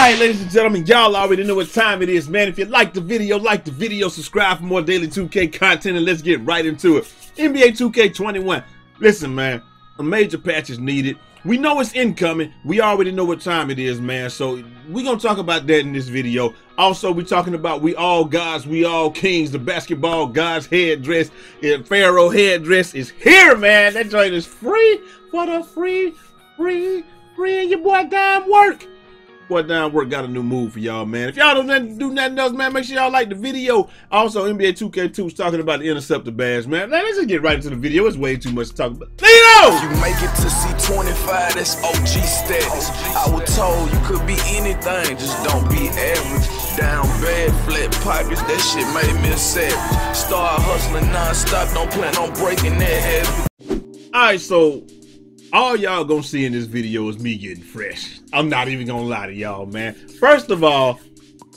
Alright, ladies and gentlemen, y'all already know what time it is, man. If you like the video, like the video, subscribe for more daily 2K content, and let's get right into it. NBA 2K21. Listen, man, a major patch is needed. We know it's incoming. We already know what time it is, man. So we're gonna talk about that in this video. Also, we're talking about we all gods, we all kings. The basketball gods headdress, and Pharaoh headdress is here, man. That joint is free for the free, free, free. Your boy Dime work. Boy, Down Work got a new move for y'all, man. If y'all don't do nothing else, man, make sure y'all like the video. Also, NBA 2K2 is talking about the Interceptor badge, man. Now, let's just get right into the video. It's way too much to talk about. Lino! You make it to C25, that's OG status. I was told you could be anything, just don't be average. Down bad, flat pockets, that shit made me a savage. Start hustling non-stop, don't plan on breaking that habit. All right, so all y'all gonna see in this video is me getting fresh. I'm not even gonna lie to y'all, man. First of all,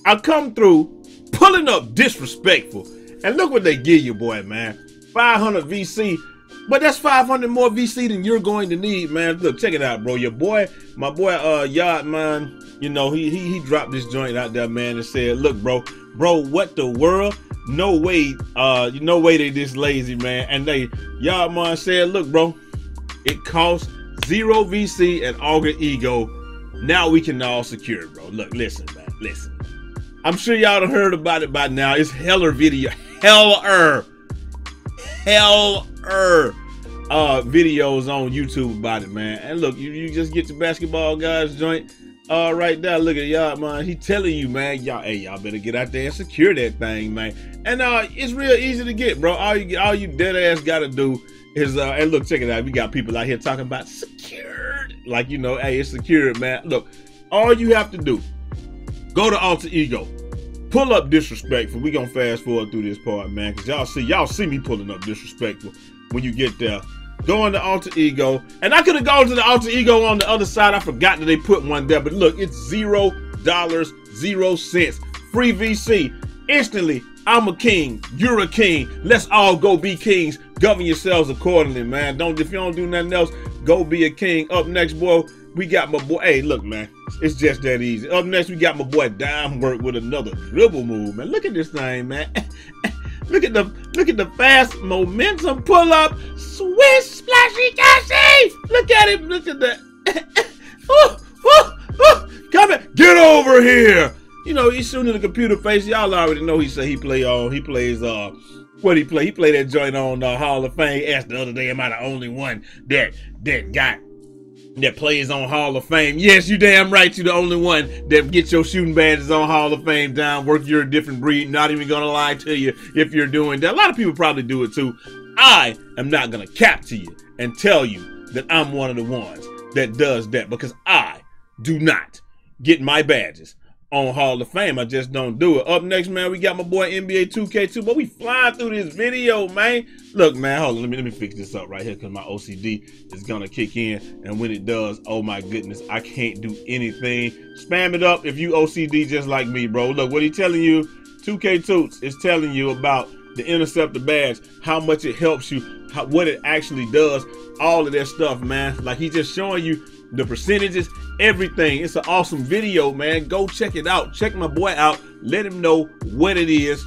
I come through pulling up disrespectful. And look what they give you, boy, man. 500 VC. But that's 500 more VC than you're going to need, man. Look, check it out, bro. Your boy, my boy, uh, YaadMan, you know, he, he, he dropped this joint out there, man, and said, look, bro, bro, what the world? No way, uh, no way they this lazy, man. And they, YaadMan, said, look, bro, it costs zero VC and Alter Ego. Now we can all secure it, bro. Look, listen, man, listen. I'm sure y'all have heard about it by now. It's heller video, heller, heller uh, videos on YouTube about it, man. And look, you, you just get the basketball gods joint uh, right there. Look at y'all, man. He telling you, man, y'all, hey, y'all better get out there and secure that thing, man. And uh, it's real easy to get, bro. All you, all you dead ass gotta do is uh and look check it out. We got people out here talking about secured. Like you know hey it's secured man. Look all you have to do go to alter ego. Pull up disrespectful. We gonna fast forward through this part man because y'all see y'all see me pulling up disrespectful when you get there. Go into alter ego. And i could have gone to the alter ego on the other side. I forgot that they put one there. But look it's zero dollars zero cents. Free vc instantly i'm a king you're a king let's all go be kings govern yourselves accordingly, man. Don't if you don't do nothing else, go be a king. Up next, boy, we got my boy. Hey, look, man, it's just that easy. Up next, we got my boy Dime Work with another dribble move, man. Look at this thing, man. look at the look at the fast momentum pull up, swish splashy cashy. Look at him. Look at that. Come here. Get over here. You know, he's shooting the computer face. Y'all already know he said he play on. He plays uh what he play? He played that joint on uh, Hall of Fame. Asked the other day, am I the only one that that got that plays on Hall of Fame? Yes, you damn right. You the only one that gets your shooting badges on Hall of Fame down. Work, you're a different breed. Not even gonna lie to you if you're doing that. A lot of people probably do it too. I am not gonna cap to you and tell you that I'm one of the ones that does that because I do not get my badges on Hall of Fame. I just don't do it. Up next, man, we got my boy NBA 2K2, but we flying through this video, man. Look, man, hold on. Let me, let me fix this up right here because my OCD is going to kick in. And when it does, oh my goodness, I can't do anything. Spam it up if you OCD just like me, bro. Look, what he telling you, 2K Toots is telling you about the Interceptor badge, how much it helps you, how, what it actually does, all of that stuff, man. Like he's just showing you the percentages, everything. It's an awesome video, man. Go check it out. Check my boy out. Let him know what it is.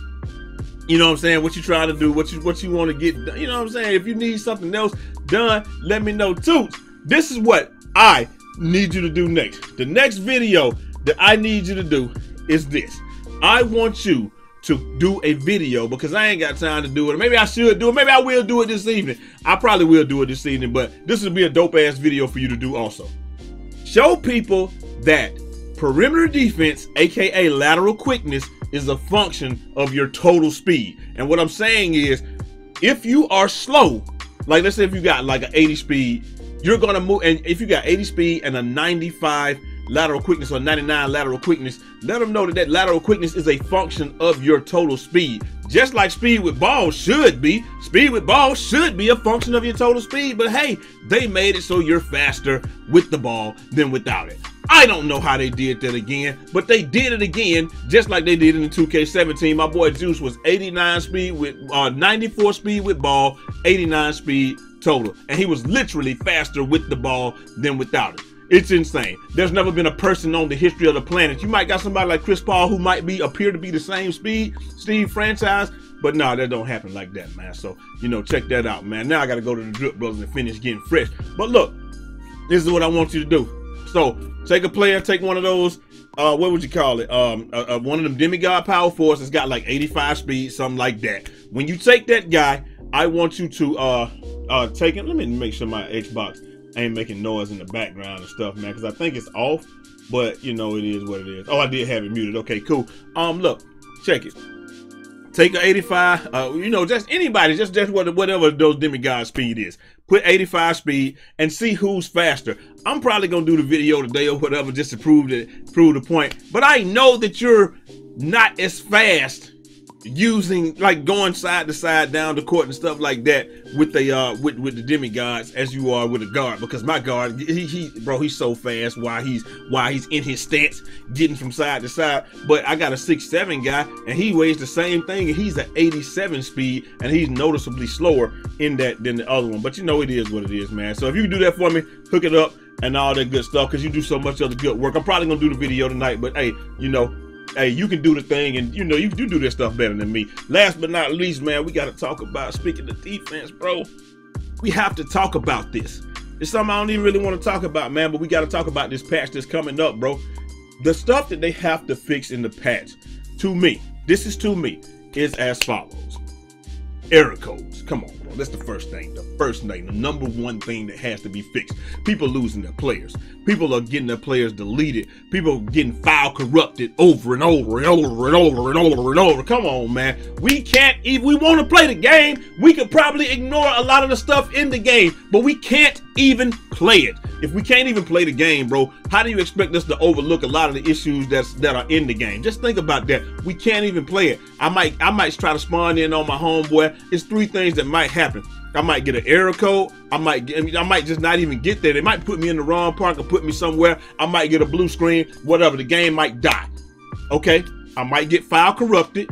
You know what I'm saying? What you trying to do? What you what you want to get done? You know what I'm saying? If you need something else done, let me know too. This is what I need you to do next. The next video that I need you to do is this. I want you to do a video because I ain't got time to do it. Maybe I should do it. Maybe I will do it this evening. I probably will do it this evening, but this will be a dope ass video for you to do also. Show people that perimeter defense, aka lateral quickness, is a function of your total speed. And what I'm saying is, if you are slow, like let's say if you got like an 80 speed, you're gonna move, and if you got 80 speed and a 95 lateral quickness or 99 lateral quickness, let them know that that lateral quickness is a function of your total speed. Just like speed with ball should be, speed with ball should be a function of your total speed. But hey, they made it so you're faster with the ball than without it. I don't know how they did that again, but they did it again, just like they did in the 2K17. My boy Juice was 89 speed with uh, 94 speed with ball, 89 speed total, and he was literally faster with the ball than without it. It's insane. There's never been a person on the history of the planet. You might got somebody like Chris Paul who might be appear to be the same speed, Steve franchise, but no, nah, that don't happen like that, man. So, you know, check that out, man. Now I gotta go to the Drip Brothers and finish getting fresh. But look, this is what I want you to do. So take a player, take one of those, uh, what would you call it? Um, uh, uh, one of them demigod power force that's got like 85 speed, something like that. When you take that guy, I want you to uh uh take it. Let me make sure my Xbox ain't making noise in the background and stuff, man, because I think it's off. But you know, it is what it is. Oh, I did have it muted. Okay, cool. Um, look, check it. Take a 85, uh, you know, just anybody, just just whatever those demigod speed is. Put 85 speed and see who's faster. I'm probably gonna do the video today or whatever just to prove that prove the point. But I know that you're not as fast using like going side to side down the court and stuff like that with the uh with with the demigods as you are with a guard. Because my guard he, he bro he's so fast while he's while he's in his stance getting from side to side. But i got a six seven guy and he weighs the same thing and he's at 87 speed and he's noticeably slower in that than the other one. But you know it is what it is man. So if you can do that for me hook it up and all that good stuff because you do so much other good work. I'm probably gonna do the video tonight but hey you know hey, you can do the thing, and you know you do do this stuff better than me. Last but not least, man, we got to talk about speaking of defense, bro. We have to talk about this. It's something I don't even really want to talk about, man, but we got to talk about this patch that's coming up, bro. The stuff that they have to fix in the patch, to me, this is to me, is as follows. Error codes. Come on. That's the first thing. The first thing, the number one thing that has to be fixed. People losing their players. People are getting their players deleted. People getting file corrupted over and over and over and over and over and over. Come on, man. We can't, if we want to play the game, we could probably ignore a lot of the stuff in the game, but we can't even play it. If we can't even play the game, bro, how do you expect us to overlook a lot of the issues that's that are in the game? Just think about that. We can't even play it. I might I might try to spawn in on my homeboy. It's three things that might happen. I might get an error code. I might get, I, mean, I might just not even get there. They might put me in the wrong park or put me somewhere. I might get a blue screen, whatever. The game might die. Okay, I might get file corrupted,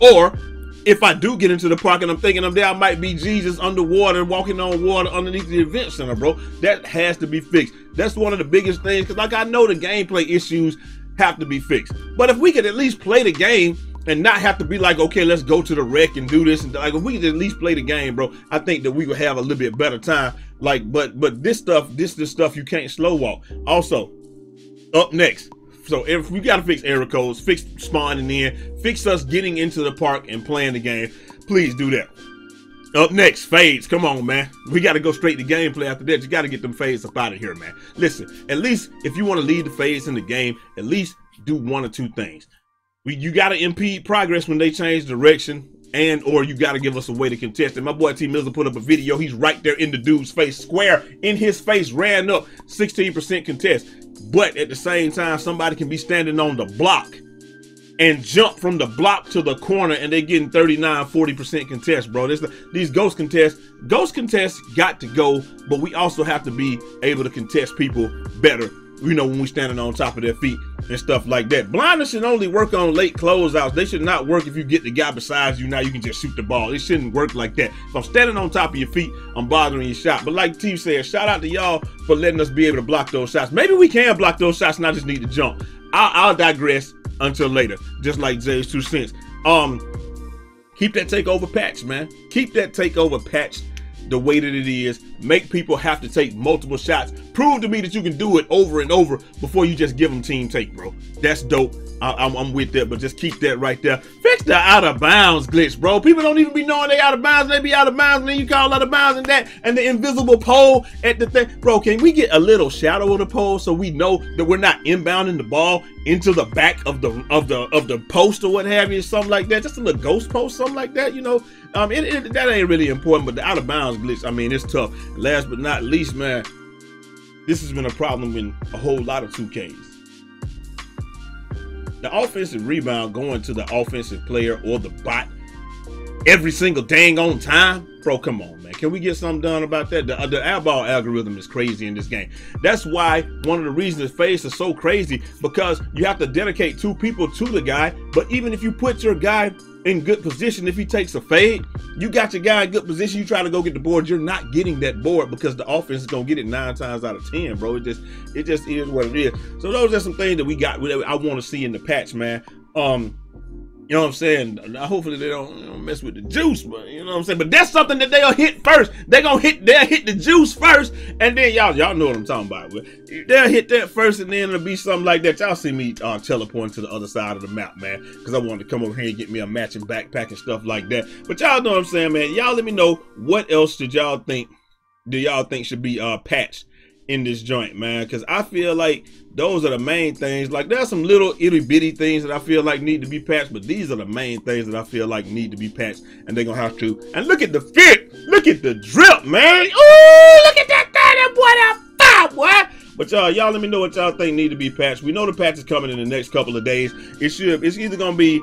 or if I do get into the park and I'm thinking I'm there, I might be Jesus underwater, walking on water underneath the event center, bro. That has to be fixed. That's one of the biggest things because, like, I know the gameplay issues have to be fixed. But if we could at least play the game and not have to be like, okay, let's go to the wreck and do this and like, if we could at least play the game, bro, I think that we would have a little bit better time. Like, but but this stuff, this is stuff you can't slow walk. Also, up next, so if we got to fix error codes, fix spawning in, fix us getting into the park and playing the game, please do that. Up next, fades. Come on, man. We got to go straight to gameplay after that. You got to get them fades up out of here, man. Listen, at least if you want to lead the fades in the game, at least do one or two things. We, you got to impede progress when they change direction and or you got to give us a way to contest it. My boy TMizzzle put up a video. He's right there in the dude's face, square in his face, ran up 16% contest. But at the same time, somebody can be standing on the block and jump from the block to the corner and they're getting 39, 40% contest, bro. This, these ghost contests, ghost contests got to go, but we also have to be able to contest people better you know, when we standing on top of their feet and stuff like that. Blinders should only work on late closeouts. They should not work if you get the guy beside you. Now you can just shoot the ball. It shouldn't work like that. If I'm standing on top of your feet, I'm bothering your shot. But like T said, shout out to y'all for letting us be able to block those shots. Maybe we can block those shots and I just need to jump. I'll, I'll digress until later, just like Jay's two cents. Um, keep that takeover patch, man. Keep that takeover patch the way that it is, make people have to take multiple shots. Prove to me that you can do it over and over before you just give them team take, bro. That's dope. I, am with that, but just keep that right there. Fix the out of bounds glitch, bro. People don't even be knowing they out of bounds. They be out of bounds, and then you call out of bounds and that, and the invisible pole at the thing. Bro, can we get a little shadow of the pole so we know that we're not inbounding the ball into the back of the of the of the post or what have you, something like that. Just a little ghost post, something like that. You know, um, it, it, that ain't really important, but the out of bounds glitch, I mean, it's tough. Last but not least, man, this has been a problem in a whole lot of 2Ks the offensive rebound going to the offensive player or the bot every single dang on time, bro, come on, man. Can we get something done about that? The, uh, the air ball algorithm is crazy in this game. That's why one of the reasons fades is so crazy because you have to dedicate two people to the guy. But even if you put your guy in good position if he takes a fade. You got your guy in good position. You try to go get the board. You're not getting that board because the offense is gonna get it nine times out of ten, bro. It just it just is what it is. So those are some things that we got. I want to see in the patch, man. Um, you know what I'm saying? Hopefully they don't, you know, mess with the juice, but you know what I'm saying. But that's something that they'll hit first. They gonna hit, they'll hit the juice first, and then y'all, y'all know what I'm talking about. But they'll hit that first, and then it'll be something like that. Y'all see me uh, teleporting to the other side of the map, man, because I wanted to come over here and get me a matching backpack and stuff like that. But y'all know what I'm saying, man. Y'all let me know what else did y'all think? Do y'all think should be uh patched? in this joint, man. Cause I feel like those are the main things. Like there's some little itty bitty things that I feel like need to be patched, but these are the main things that I feel like need to be patched, and they're gonna have to. And look at the fit, look at the drip, man. Ooh, look at that thing, boy, that fire, boy. But y'all, y'all let me know what y'all think need to be patched. We know the patch is coming in the next couple of days. It should. It's either gonna be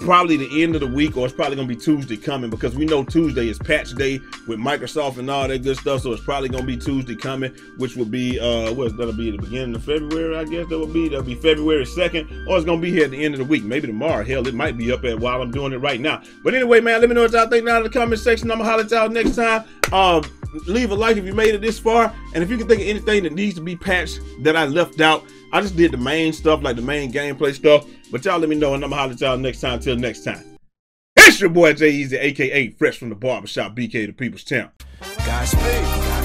probably the end of the week, or it's probably gonna be Tuesday coming because we know Tuesday is patch day with Microsoft and all that good stuff. So it's probably gonna be Tuesday coming, which will be uh what that'll be the beginning of February, I guess that will be. That'll be February 2nd, or it's gonna be here at the end of the week, maybe tomorrow. Hell, it might be up at while I'm doing it right now. But anyway, man, let me know what y'all think down in the comment section. I'm gonna holler at y'all next time. Um leave a like if you made it this far. And if you can think of anything that needs to be patched that I left out, I just did the main stuff, like the main gameplay stuff. But y'all let me know, and I'm gonna holler at y'all next time. Till next time. It's your boy Jai Eazy, aka Fresh from the Barbershop, BK the People's Champ. Godspeed.